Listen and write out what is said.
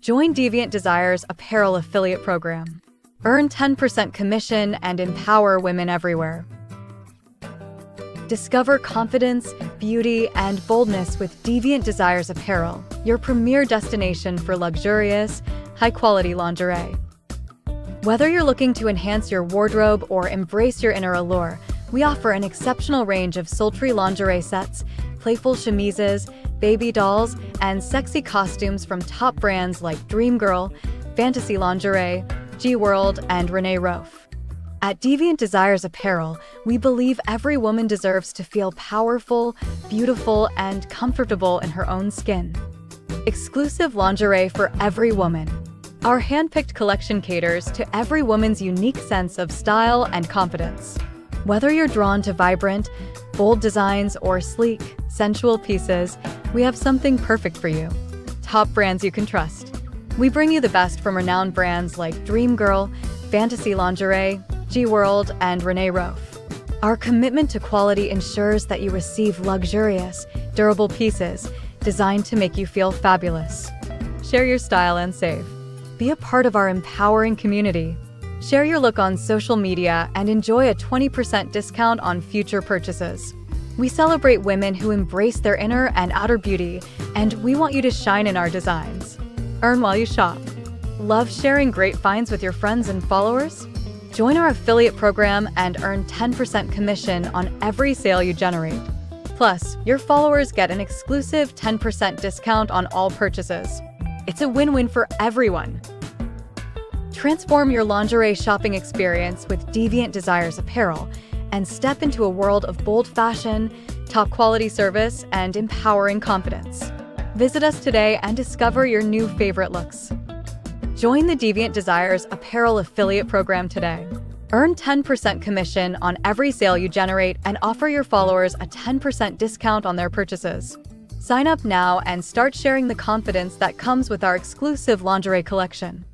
Join Deviant Desire's apparel affiliate program. Earn 10% commission and empower women everywhere. Discover confidence, beauty, and boldness with Deviant Desires Apparel, your premier destination for luxurious, high quality lingerie. Whether you're looking to enhance your wardrobe or embrace your inner allure, we offer an exceptional range of sultry lingerie sets, playful chemises, baby dolls, and sexy costumes from top brands like Dreamgirl, Fantasy Lingerie, G World, and Rene Rofe. At Deviant Desires Apparel, we believe every woman deserves to feel powerful, beautiful, and comfortable in her own skin. Exclusive lingerie for every woman. Our handpicked collection caters to every woman's unique sense of style and confidence. Whether you're drawn to vibrant, bold designs or sleek, sensual pieces, we have something perfect for you. Top brands you can trust. We bring you the best from renowned brands like Dreamgirl, Fantasy Lingerie, G World, and Rene Rofe. Our commitment to quality ensures that you receive luxurious, durable pieces designed to make you feel fabulous. Share your style and save. Be a part of our empowering community. Share your look on social media and enjoy a 20% discount on future purchases. We celebrate women who embrace their inner and outer beauty, and we want you to shine in our designs. Earn while you shop. Love sharing great finds with your friends and followers? Join our affiliate program and earn 10% commission on every sale you generate. Plus, your followers get an exclusive 10% discount on all purchases. It's a win win for everyone. Transform your lingerie shopping experience with Deviant Desires apparel and step into a world of bold fashion, top quality service, and empowering confidence. Visit us today and discover your new favorite looks. Join the Deviant Desires apparel affiliate program today. Earn 10% commission on every sale you generate and offer your followers a 10% discount on their purchases. Sign up now and start sharing the confidence that comes with our exclusive lingerie collection.